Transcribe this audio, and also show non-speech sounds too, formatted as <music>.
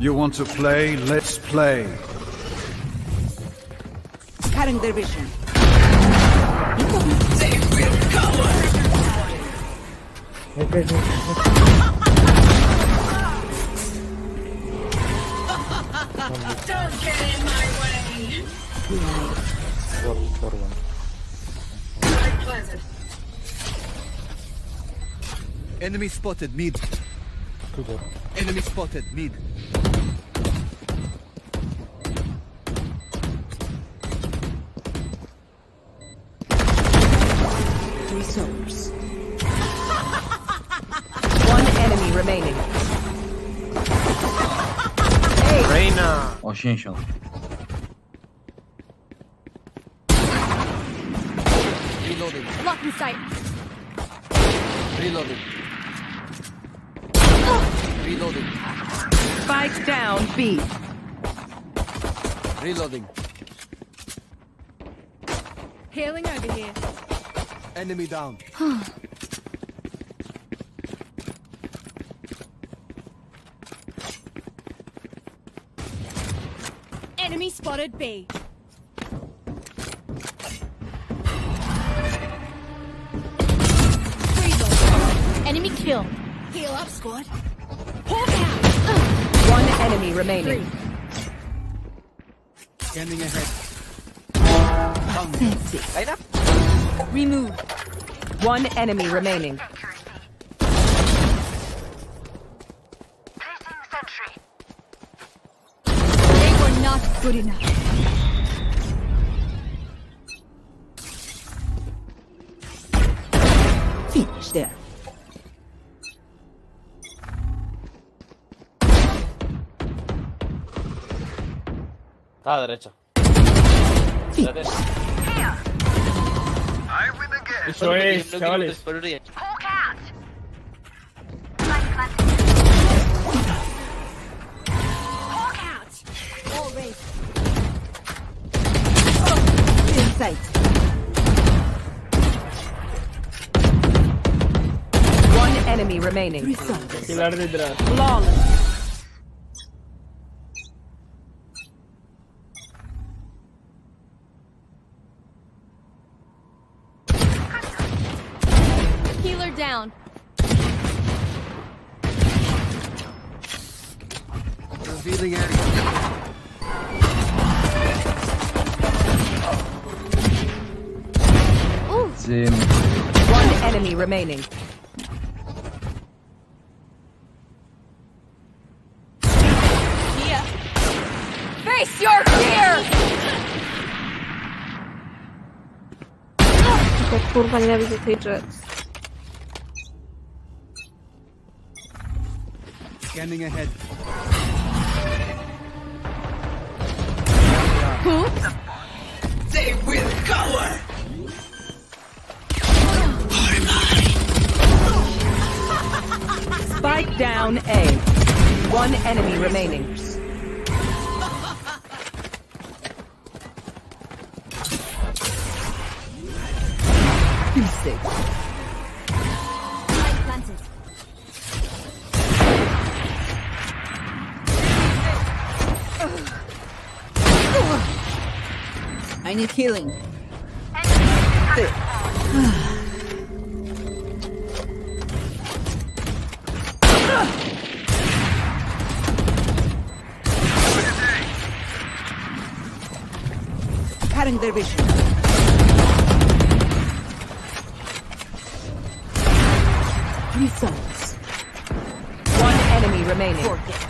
You want to play? Let's play. Cutting their vision. Wait, wait, wait, wait. Don't get in my way. Four, four, one. Right planted. Enemy spotted mid too. Enemy spotted, mid. soldiers. <laughs> One enemy remaining. Hey. Reyna. Oh, Shinshan. Reloading. Locking sight. Reloading. Reloading. Spike down B. Reloading. Healing over here. Enemy down. <sighs> Enemy spotted B. Reload. Enemy kill. Heal up, squad. Hawk out. One enemy remaining. Scanning ahead. Remove. One enemy remaining. They were not good enough. Finish there. Estaba derecha. Derecha. Eso es, chavales. Hawk out. All raised. In sight. One enemy remaining. Three. Pilar detrás. Flawless. Down. Revealing area. Zim. One enemy remaining. Here. Face your fear. To kurwa nienawidzę tej Jett. Scanning ahead. Who? They will cower! <laughs> Spike down A. One enemy remaining. Be safe. I need healing. <sighs> Cutting their vision. Three souls. One enemy remaining. Forget.